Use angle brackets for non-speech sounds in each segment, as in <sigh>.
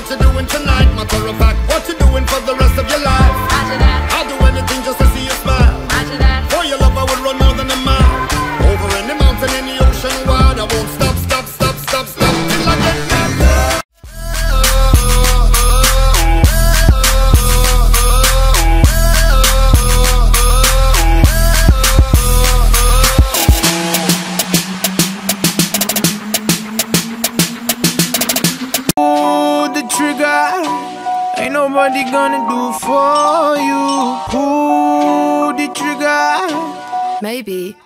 what you're doing tonight. Matter of fact, nobody gonna do for you. Pull the trigger. Maybe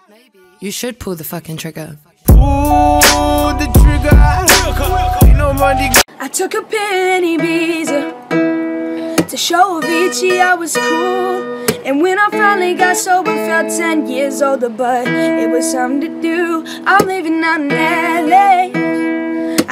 you should pull the fucking trigger. Pull the trigger. Ain't nobody I took a pill in Ibiza to show Avicii I was cool. And when I finally got sober, felt 10 years older, but it was something to do. I'm living out in LA.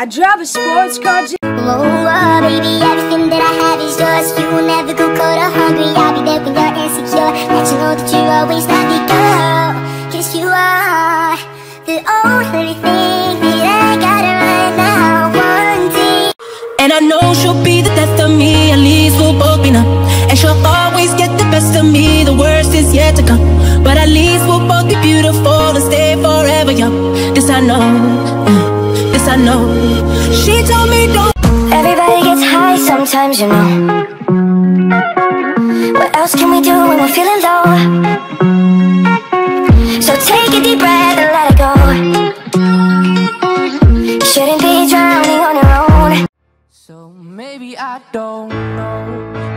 I drive a sports car. j- Whoa, whoa, baby, everything that I have is yours You will never go cold or hungry I'll be there when you're insecure Let you know that you're always lovely, girl Cause you are the only thing that I got right now One day And I know she'll be the death of me, at least we'll both be numb. And she'll always get the best of me, the worst is yet to come. But at least we'll both be beautiful and stay forever young. This I know, mm, this I know. She told me don't. Everybody gets high sometimes, you know What else can we do when we're feeling low? So take a deep breath and let it go You shouldn't be drowning on your own So maybe I don't know.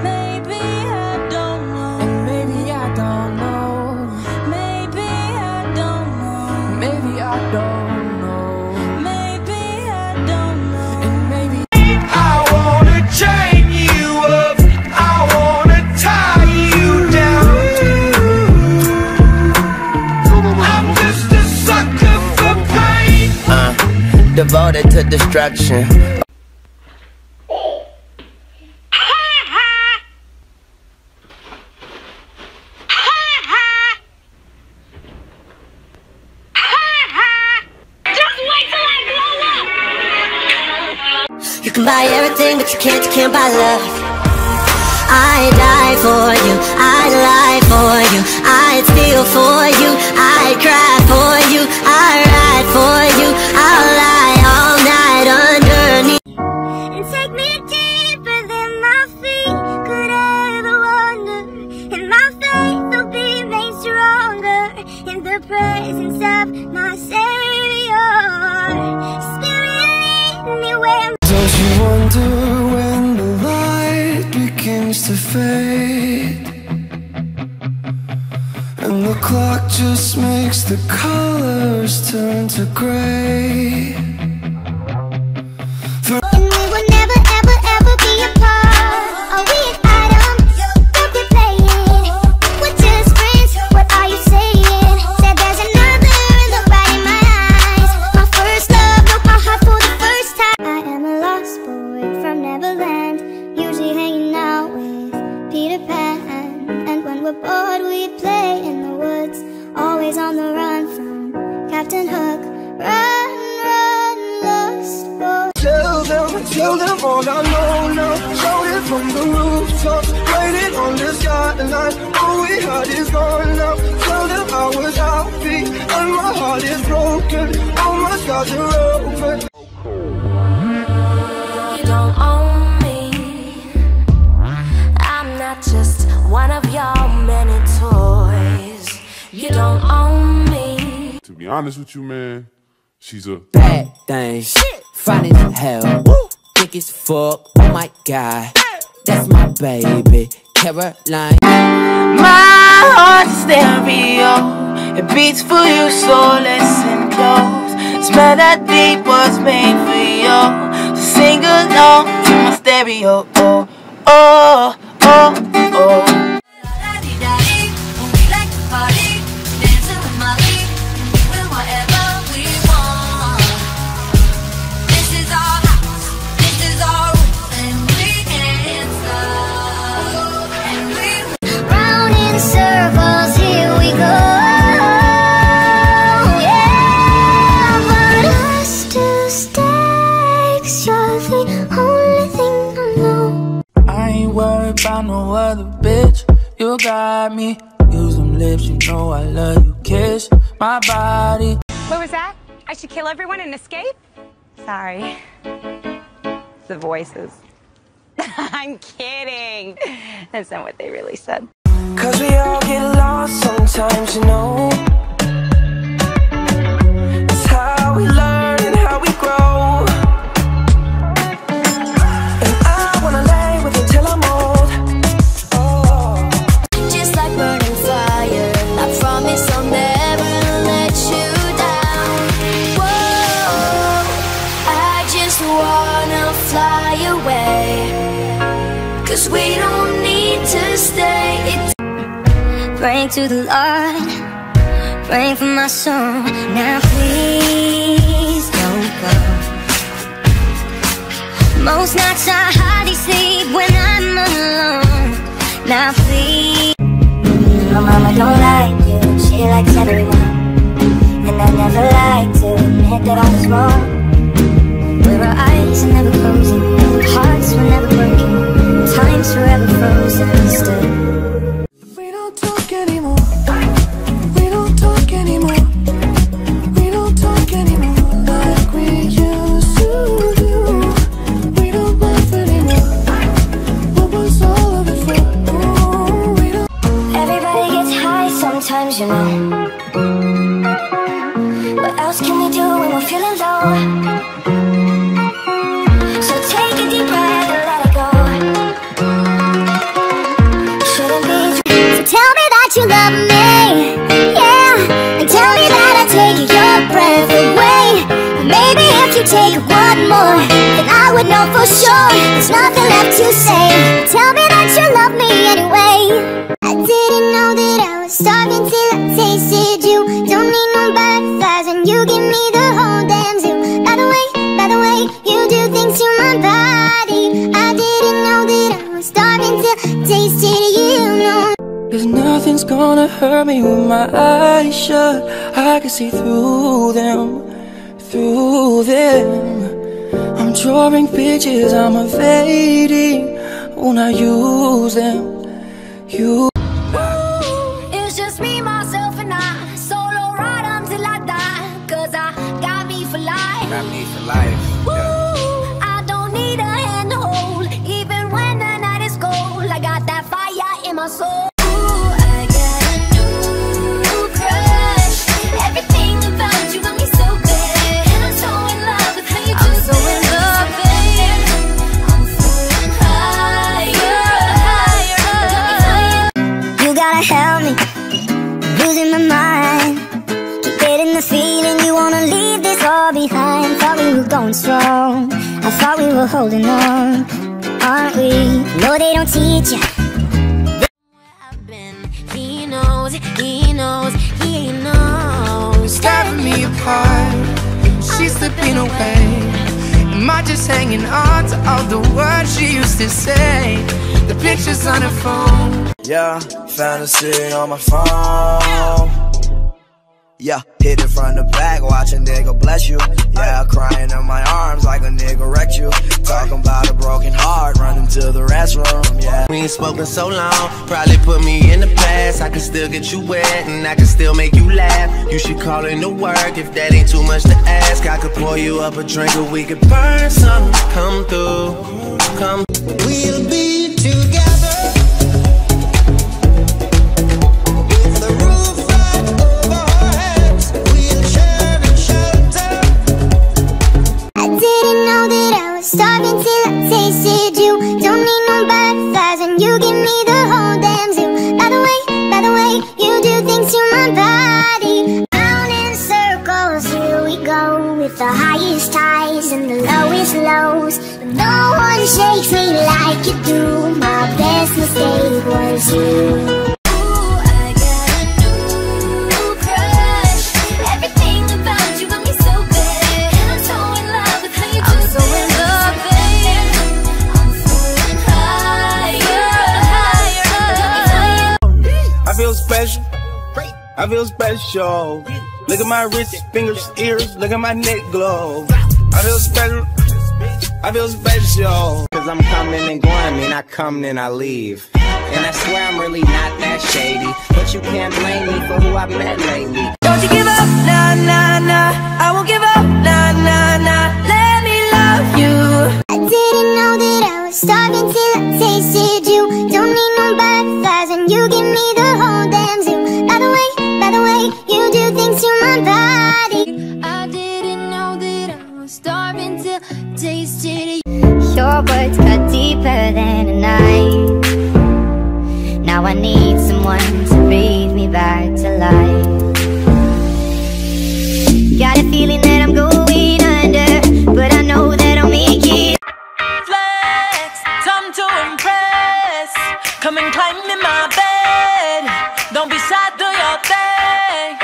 Destruction. You can buy everything, but you can't, you can't buy love I die for you, I lie for you I'd steal for you, I'd cry for you I'd ride for you, I'll lie all I know now. Shout it from the rooftops, waiting on the skyline. All we had is gone now. Tell them I was happy, and my heart is broken. All my scars are open. You don't own me. I'm not just one of your many toys. You don't own me. To be honest with you, man, she's a bad things. Fine as hell. Thick as fuck. Oh my god. That's my baby. Caroline. My heart's stereo. It beats for you, so listen close. This melody was made for you. So sing along to my stereo. Oh, oh, oh. About no other bitch. You got me. Use them lips, you know I love you. Kiss my body. What was that? I should kill everyone and escape? Sorry. The voices. <laughs> I'm kidding. That's not what they really said. Cause we all get lost sometimes, you know. Nights I hardly sleep when I'm alone. Now please. My mama don't like you, she likes everyone. And I never like to admit that I was wrong. Where our eyes are never closing, hearts were never broken, time's forever frozen still. Love me, yeah. And tell me that I take your breath away. Maybe if you take one more, then I would know for sure. There's nothing left to say. Tell me that you love me anyway. I didn't know that I was starving till I tasted you. Don't need no butterflies when you give me the whole damn zoo. By the way, by the way, you do things to my body. I didn't know that I was starving till I tasted you. Cause nothing's gonna hurt me with my eyes shut. I can see through them, through them. I'm drawing pictures, I'm evading when I use them. You. Strong, I thought we were holding on, aren't we? No, they don't teach you. He knows, he knows, he knows. Tearing me apart, she's slipping away. Am I just hanging on to all the words she used to say? The pictures on her phone. Yeah, fantasy on my phone. Yeah, hit it from the back, watch a nigga bless you. Talking about a broken heart, running to the restroom. Yeah, We ain't spoken so long, probably put me in the past. I can still get you wet and I can still make you laugh. You should call in to work if that ain't too much to ask. I could pour you up a drink or we could burn some. Come through, come. We'll be feel special. Look at my wrist, fingers, ears. Look at my neck glow. I feel special. I feel special. Cause cause I'm coming and going, mean I come and I leave. And I swear I'm really not that shady. But you can't blame me for who I met lately. Don't you give up, nah, nah, nah. I won't give up, nah, nah, nah. Let me love you. I didn't know that I was starving Your cut deeper than a knife. Now I need someone to breathe me back to life. Got a feeling that I'm going under, but I know that I'll make it. Flex, time to impress. Come and climb in my bed. Don't be shy, do your thing.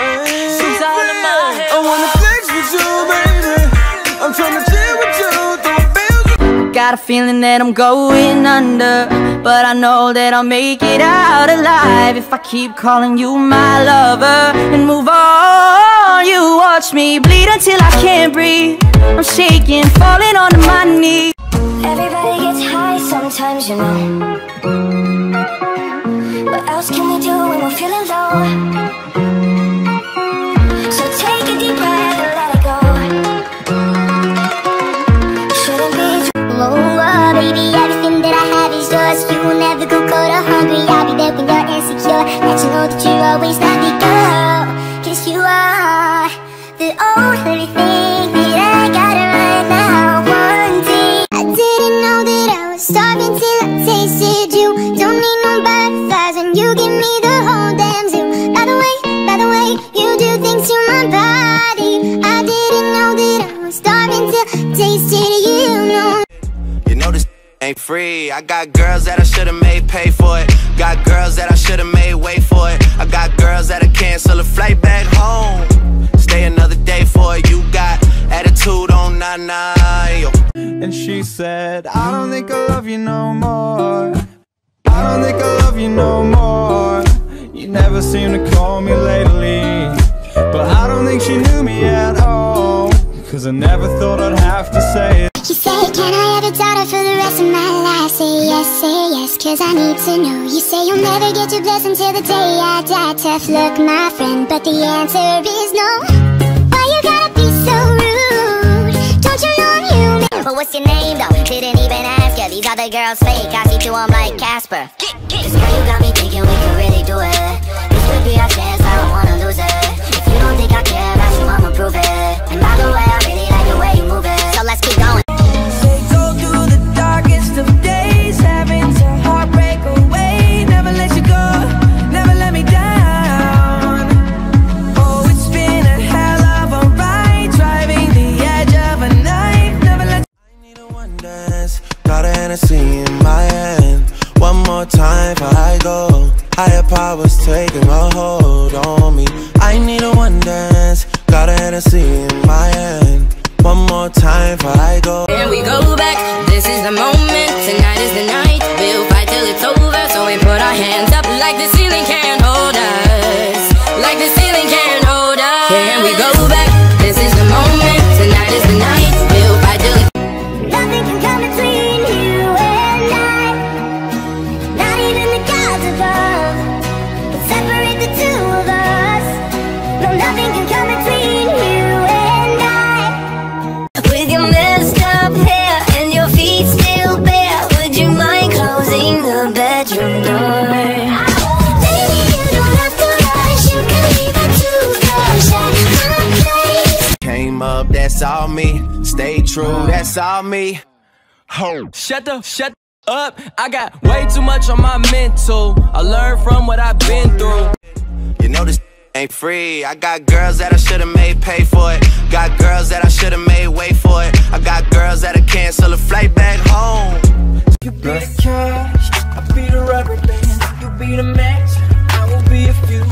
She's all in my head. I wanna Got a feeling that I'm going under, but I know that I'll make it out alive if I keep calling you my lover and move on. You watch me bleed until I can't breathe. I'm shaking, falling onto my knees. Everybody gets high sometimes, you know. What else can we do when we're feeling low? So take a deep breath you do things to my body. I didn't know that I was starving till I tasted you. No. You know this ain't free. I got girls that I should've made pay for it. Got girls that I should've made wait for it. I got girls that I cancel a flight back home. Stay another day for it. You got attitude on nine nine. yo. And she said, I don't think I love you no more. I don't think I love you no more. You never seem to call me lately. But I think she knew me at all. Cause I never thought I'd have to say it. She said, Can I have a daughter for the rest of my life? Say yes, say yes, cause I need to know. You say you'll never get your blessing till the day I die. Tough luck, my friend, but the answer is no. Why you gotta be so rude? Don't you know I'm human? But what's your name though? Didn't even ask ya. These other girls fake. I see through 'em like Casper. This girl, you got me thinking we could really do it. This could be our chance, I I. So let's keep going. Go through the darkest of days, having to heartbreak away. Never let you go, never let me down. Oh, it's been a hell of a ride, driving the edge of a knife. Never let dance. Got a Hennessy in my. One more time before I go. Higher powers taking a hold on me. I need a one dance. Got a Hennessy in my hand. One more time before I go. And we go back, this is the moment, tonight is the night We'll fight till it's over, so we put our hands up Like the up, that's all me. Stay true, that's all me. Ho. Shut the shut up. I got way too much on my mental. I learned from what I've been through. You know this ain't free. I got girls that I should've made pay for it. Got girls that I should've made wait for it. I got girls that I cancel a flight back home. You be the cash, I be the rubber band. You be the match, I will be a few.